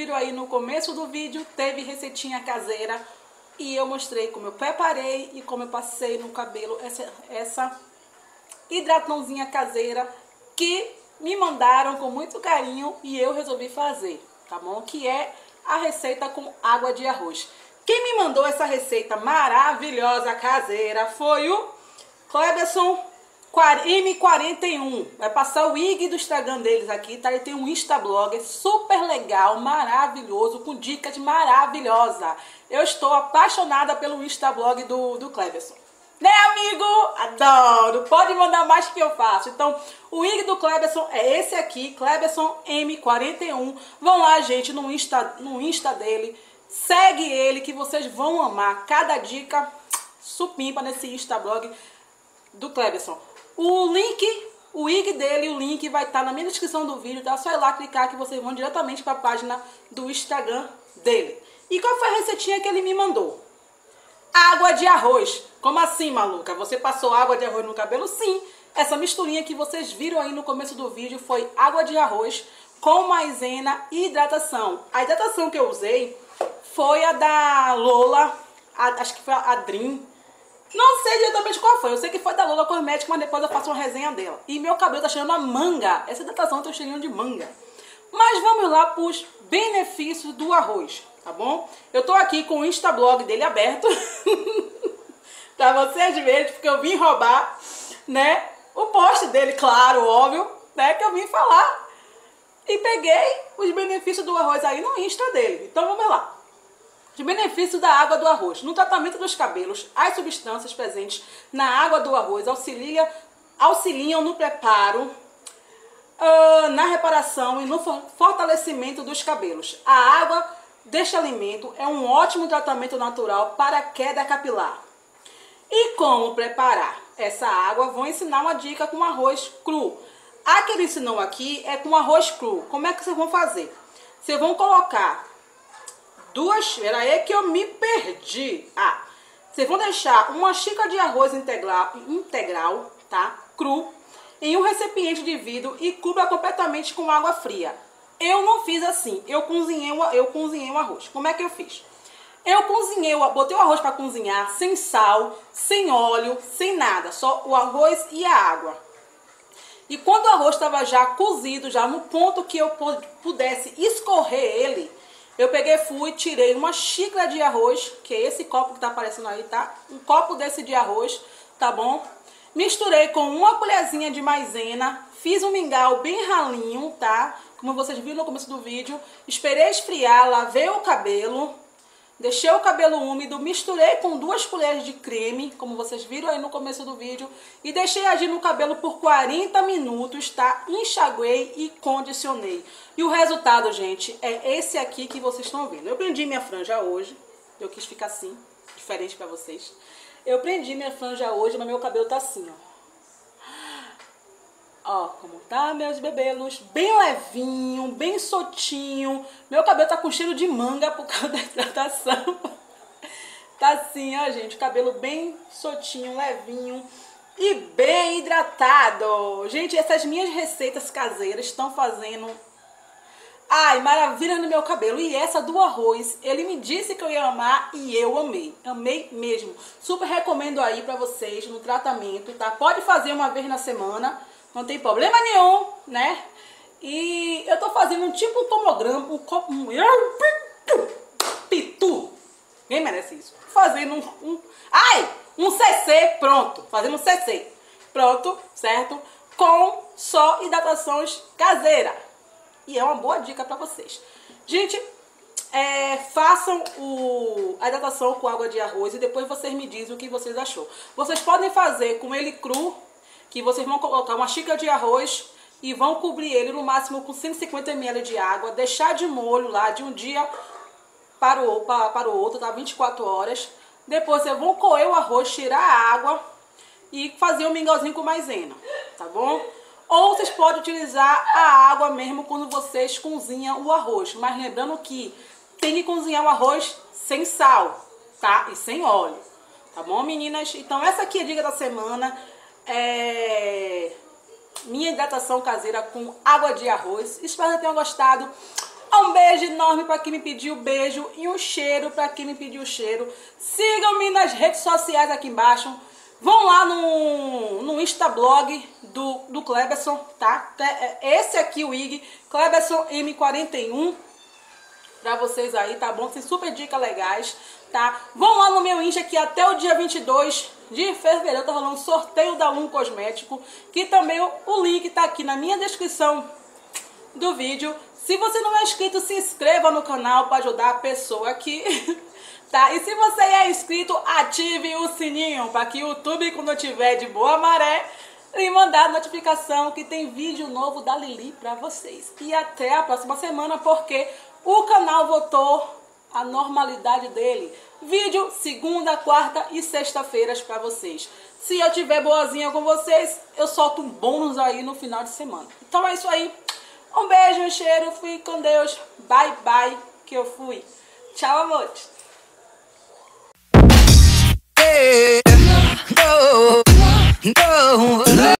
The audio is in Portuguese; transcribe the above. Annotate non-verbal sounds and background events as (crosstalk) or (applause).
viram aí no começo do vídeo, teve receitinha caseira e eu mostrei como eu preparei e como eu passei no cabelo essa, essa hidratãozinha caseira que me mandaram com muito carinho e eu resolvi fazer, tá bom? Que é a receita com água de arroz. Quem me mandou essa receita maravilhosa caseira foi o Cleberson M41. Vai passar o IG do Instagram deles aqui, tá? Ele tem um Instablog super legal, maravilhoso, com dicas maravilhosas. Eu estou apaixonada pelo Instablog do, do Cleverson. Né, amigo? Adoro! Pode mandar mais que eu faço. Então, o IG do Cleberson é esse aqui, Cleberson M41. Vão lá, gente, no Insta, no Insta dele. Segue ele que vocês vão amar. Cada dica supimpa nesse Instablog do Cleberson. O link, o IG dele, o link vai estar na minha descrição do vídeo, tá? Só ir lá clicar que vocês vão diretamente para a página do Instagram dele. E qual foi a receitinha que ele me mandou? Água de arroz. Como assim, maluca? Você passou água de arroz no cabelo? Sim. Essa misturinha que vocês viram aí no começo do vídeo foi água de arroz com maisena e hidratação. A hidratação que eu usei foi a da Lola, a, acho que foi a Dream. Não sei diretamente qual foi, eu sei que foi da Lola Cosmética, mas depois eu faço uma resenha dela. E meu cabelo tá cheirando a manga, essa hidratação tá cheirando de manga. Mas vamos lá para os benefícios do arroz, tá bom? Eu tô aqui com o Instablog dele aberto, (laughs) pra vocês verem, porque eu vim roubar, né, o post dele, claro, óbvio, né, que eu vim falar. E peguei os benefícios do arroz aí no Insta dele. Então vamos lá. De benefício da água do arroz. No tratamento dos cabelos, as substâncias presentes na água do arroz auxilia, auxiliam no preparo, uh, na reparação e no fortalecimento dos cabelos. A água deste alimento é um ótimo tratamento natural para queda capilar. E como preparar essa água? Vou ensinar uma dica com arroz cru. A que ele ensinou aqui é com arroz cru. Como é que vocês vão fazer? Vocês vão colocar duas... Era aí que eu me perdi. Ah, vocês vão deixar uma xícara de arroz integral, integral, tá? Cru, em um recipiente de vidro e cubra completamente com água fria. Eu não fiz assim. Eu cozinhei, eu cozinhei o arroz. Como é que eu fiz? Eu cozinhei, botei o arroz para cozinhar sem sal, sem óleo, sem nada, só o arroz e a água. E quando o arroz estava já cozido, já no ponto que eu pudesse escorrer ele, eu peguei, fui, tirei uma xícara de arroz, que é esse copo que tá aparecendo aí, tá? Um copo desse de arroz, tá bom? Misturei com uma colherzinha de maisena, fiz um mingau bem ralinho, tá? Como vocês viram no começo do vídeo. Esperei esfriar, lavei o cabelo, deixei o cabelo úmido, misturei com duas colheres de creme, como vocês viram aí no começo do vídeo, e deixei agir no cabelo por 40 minutos, tá? Enxaguei e condicionei. E o resultado, gente, é esse aqui que vocês estão vendo. Eu prendi minha franja hoje, eu quis ficar assim, diferente pra vocês. Eu prendi minha franja hoje, mas meu cabelo tá assim, ó. Ó, como tá meus bebelos, bem levinho, bem soltinho. Meu cabelo tá com cheiro de manga por causa (laughs) da hidratação. tá assim, ó, gente, cabelo bem soltinho, levinho e bem hidratado. Gente, essas minhas receitas caseiras estão fazendo Ai, maravilha no meu cabelo. E essa do arroz, ele me disse que eu ia amar e eu amei. Amei mesmo. Super recomendo aí pra vocês no tratamento, tá? Pode fazer uma vez na semana, não tem problema nenhum, né? E eu tô fazendo um tipo tomograma, um copo... Pitu! Ninguém merece isso. Fazendo um, um. Ai! Um CC, pronto. Fazendo um CC. Pronto, certo? Com só hidratações caseiras. E é uma boa dica para vocês. Gente, é, façam o, a hidratação com água de arroz e depois vocês me dizem o que vocês achou. Vocês podem fazer com ele cru, que vocês vão colocar uma xícara de arroz e vão cobrir ele no máximo com 150 ml de água, deixar de molho lá de um dia para o, para, para o outro, tá? 24 horas. Depois vocês vão coer o arroz, tirar a água e fazer um mingauzinho com maisena, tá bom? Ou vocês podem utilizar a água mesmo quando vocês cozinham o arroz. Mas lembrando que tem que cozinhar o arroz sem sal, tá? E sem óleo. Tá bom, meninas? Então, essa aqui é a dica da semana. É... Minha hidratação caseira com água de arroz. Espero que tenham gostado. Um beijo enorme para quem me pediu beijo e um cheiro para quem me pediu cheiro. Sigam-me nas redes sociais aqui embaixo. Vão lá no, no Instablog do, do Kleberson, tá? É, esse aqui, o IG, Kleberson M41 pra vocês aí, tá bom? Tem super dicas legais, tá? Vão lá no meu Insta que até o dia 22 de fevereiro tá rolando sorteio da Um Cosmético, que também o, link tá aqui na minha descrição do vídeo. Se você não é inscrito, se inscreva no canal para ajudar a pessoa aqui, (laughs) tá? E se você é inscrito, ative o sininho para que o YouTube, quando tiver de boa maré, lhe mandar notificação que tem vídeo novo da Lili para vocês. E até a próxima semana, porque o canal votou a normalidade dele. Vídeo segunda, quarta e sexta-feiras para vocês. Se eu tiver boazinha com vocês, eu solto um bônus aí no final de semana. Então é isso aí. Um beijo, um cheiro, fui com Deus. Bye, bye, que eu fui. Tchau, amores. no, no.